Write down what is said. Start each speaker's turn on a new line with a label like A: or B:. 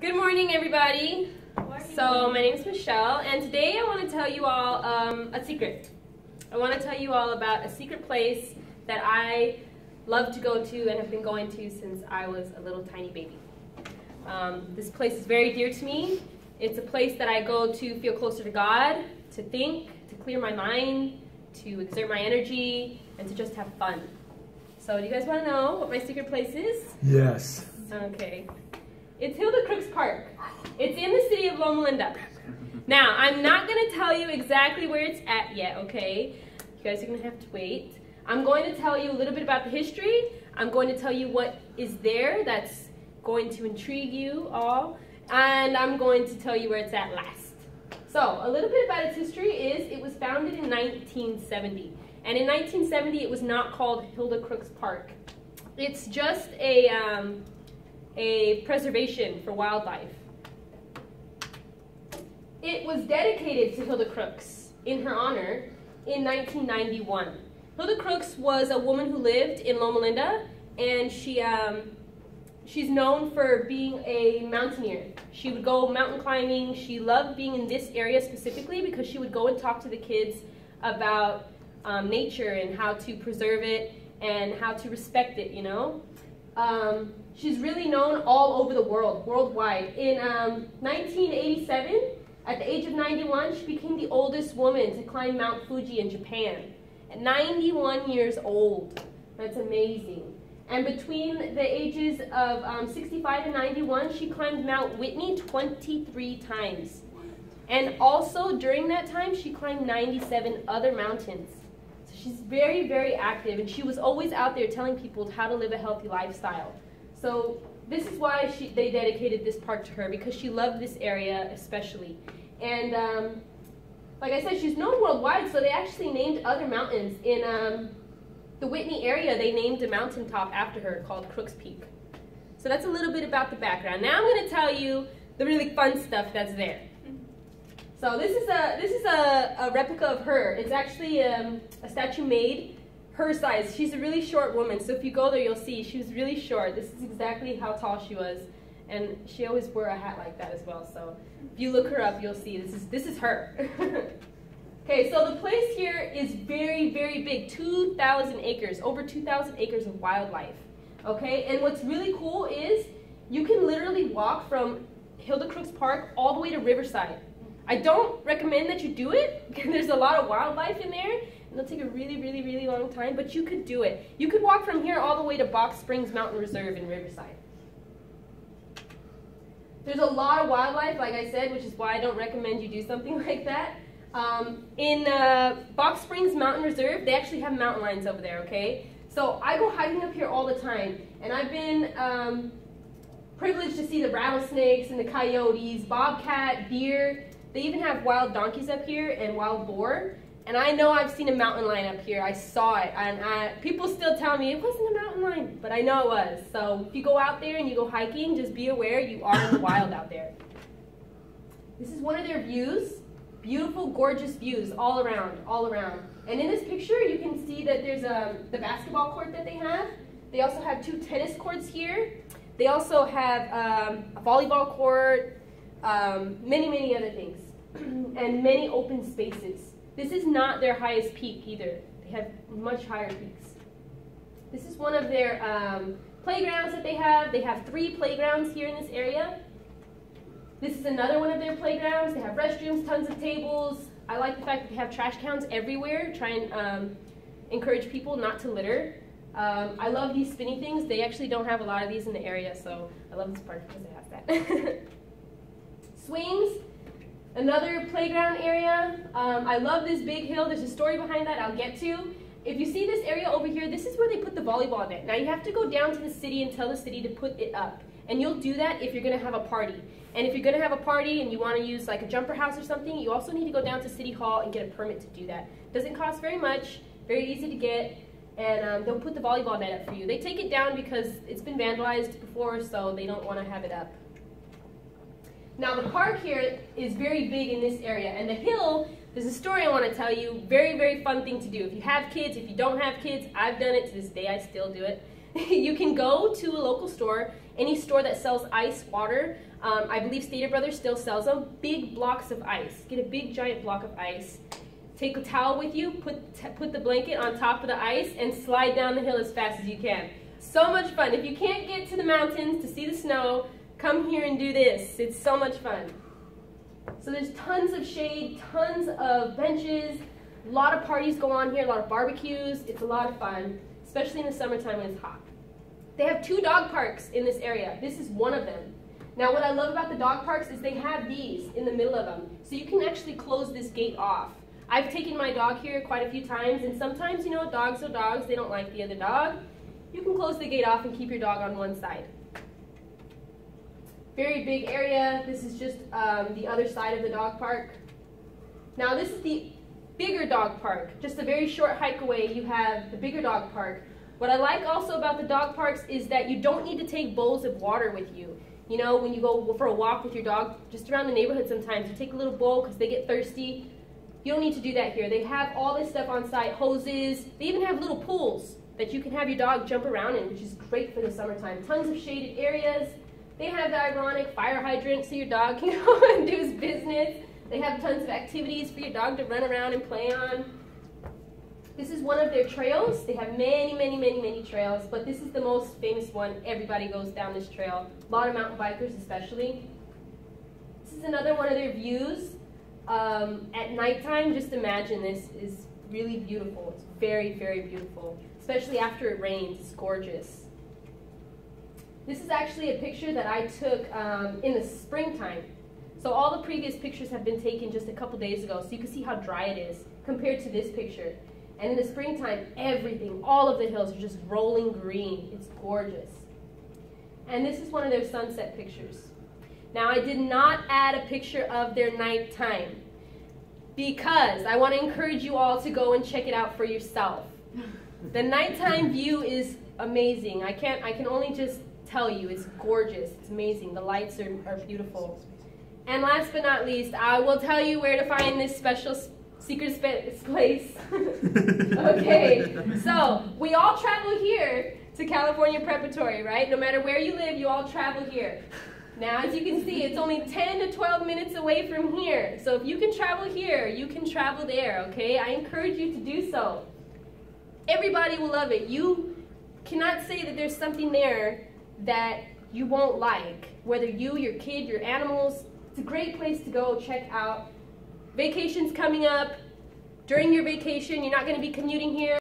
A: Good morning, everybody. So my name is Michelle, and today I want to tell you all um, a secret. I want to tell you all about a secret place that I love to go to and have been going to since I was a little tiny baby. Um, this place is very dear to me. It's a place that I go to feel closer to God, to think, to clear my mind, to exert my energy, and to just have fun. So do you guys want to know what my secret place is?
B: Yes.
A: Okay. It's Hilda Crooks Park. It's in the city of Loma Linda. Now, I'm not going to tell you exactly where it's at yet, okay? You guys are going to have to wait. I'm going to tell you a little bit about the history. I'm going to tell you what is there that's going to intrigue you all. And I'm going to tell you where it's at last. So, a little bit about its history is it was founded in 1970. And in 1970, it was not called Hilda Crooks Park. It's just a, um, a preservation for wildlife. It was dedicated to Hilda Crooks in her honor in 1991. Hilda Crooks was a woman who lived in Loma Linda, and she um, she's known for being a mountaineer. She would go mountain climbing. She loved being in this area specifically because she would go and talk to the kids about um, nature and how to preserve it and how to respect it, you know. Um, she's really known all over the world, worldwide. In um, 1987, at the age of 91, she became the oldest woman to climb Mount Fuji in Japan. At 91 years old. That's amazing. And between the ages of um, 65 and 91, she climbed Mount Whitney 23 times. And also during that time, she climbed 97 other mountains. So she's very, very active, and she was always out there telling people how to live a healthy lifestyle. So this is why she, they dedicated this park to her, because she loved this area especially. And um, like I said, she's known worldwide, so they actually named other mountains. In um, the Whitney area, they named a mountaintop after her called Crooks Peak. So that's a little bit about the background. Now I'm going to tell you the really fun stuff that's there. So this is a this is a, a replica of her. It's actually um, a statue made her size. She's a really short woman, so if you go there, you'll see she was really short. This is exactly how tall she was, and she always wore a hat like that as well. So if you look her up, you'll see this is this is her. okay, so the place here is very very big, 2,000 acres, over 2,000 acres of wildlife. Okay, and what's really cool is you can literally walk from Hilda Crooks Park all the way to Riverside. I don't recommend that you do it because there's a lot of wildlife in there. It'll take a really, really, really long time, but you could do it. You could walk from here all the way to Box Springs Mountain Reserve in Riverside. There's a lot of wildlife, like I said, which is why I don't recommend you do something like that. Um, in uh, Box Springs Mountain Reserve, they actually have mountain lions over there, okay? So I go hiking up here all the time, and I've been um, privileged to see the rattlesnakes and the coyotes, bobcat, deer. They even have wild donkeys up here and wild boar. And I know I've seen a mountain lion up here. I saw it. And I, people still tell me it wasn't a mountain lion, but I know it was. So if you go out there and you go hiking, just be aware you are in the wild out there. This is one of their views. Beautiful, gorgeous views all around, all around. And in this picture, you can see that there's um, the basketball court that they have. They also have two tennis courts here. They also have um, a volleyball court, um, many, many other things, and many open spaces. This is not their highest peak either. They have much higher peaks. This is one of their um, playgrounds that they have. They have three playgrounds here in this area. This is another one of their playgrounds. They have restrooms, tons of tables. I like the fact that they have trash cans everywhere, try and um, encourage people not to litter. Um, I love these spinny things. They actually don't have a lot of these in the area, so I love this park because it has that. Swings, another playground area. Um, I love this big hill. There's a story behind that I'll get to. If you see this area over here, this is where they put the volleyball net. Now you have to go down to the city and tell the city to put it up. And you'll do that if you're gonna have a party. And if you're gonna have a party and you wanna use like a jumper house or something, you also need to go down to City Hall and get a permit to do that. Doesn't cost very much, very easy to get, and um, they'll put the volleyball net up for you. They take it down because it's been vandalized before, so they don't wanna have it up. Now the park here is very big in this area, and the hill, there's a story I want to tell you, very, very fun thing to do. If you have kids, if you don't have kids, I've done it to this day, I still do it. you can go to a local store any store that sells ice water. Um, I believe Stater Brothers still sells them. Big blocks of ice. Get a big giant block of ice. Take a towel with you, put, put the blanket on top of the ice, and slide down the hill as fast as you can. So much fun. If you can't get to the mountains to see the snow, come here and do this. It's so much fun. So there's tons of shade, tons of benches, a lot of parties go on here, a lot of barbecues. It's a lot of fun, especially in the summertime when it's hot. They have two dog parks in this area. This is one of them. Now what I love about the dog parks is they have these in the middle of them. So you can actually close this gate off. I've taken my dog here quite a few times, and sometimes, you know, dogs are dogs, they don't like the other dog. You can close the gate off and keep your dog on one side. Very big area. This is just um, the other side of the dog park. Now this is the bigger dog park. Just a very short hike away, you have the bigger dog park. What I like also about the dog parks is that you don't need to take bowls of water with you. You know, when you go for a walk with your dog, just around the neighborhood sometimes, you take a little bowl because they get thirsty. You don't need to do that here. They have all this stuff on site, hoses. They even have little pools that you can have your dog jump around in, which is great for the summertime. Tons of shaded areas. They have the ironic fire hydrant so your dog can go and do his business. They have tons of activities for your dog to run around and play on. This is one of their trails. They have many, many, many, many trails, but this is the most famous one. Everybody goes down this trail. A lot of mountain bikers especially. This is another one of their views. Um, at nighttime, just imagine this is really beautiful. It's very, very beautiful, especially after it rains. It's gorgeous. This is actually a picture that I took um, in the springtime. So all the previous pictures have been taken just a couple days ago, so you can see how dry it is compared to this picture. And in the springtime, everything, all of the hills are just rolling green. It's gorgeous. And this is one of their sunset pictures. Now, I did not add a picture of their nighttime because I want to encourage you all to go and check it out for yourself. The nighttime view is amazing. I can't I can only just tell you it's gorgeous. It's amazing. The lights are, are beautiful. And last but not least, I will tell you where to find this special secret place. okay, so we all travel here to California Preparatory, right? No matter where you live, you all travel here. Now, as you can see, it's only 10 to 12 minutes away from here. So if you can travel here, you can travel there, okay? I encourage you to do so. Everybody will love it. You cannot say that there's something there that you won't like. Whether you, your kid, your animals, it's a great place to go check out. Vacation's coming up. During your vacation, you're not going to be commuting here.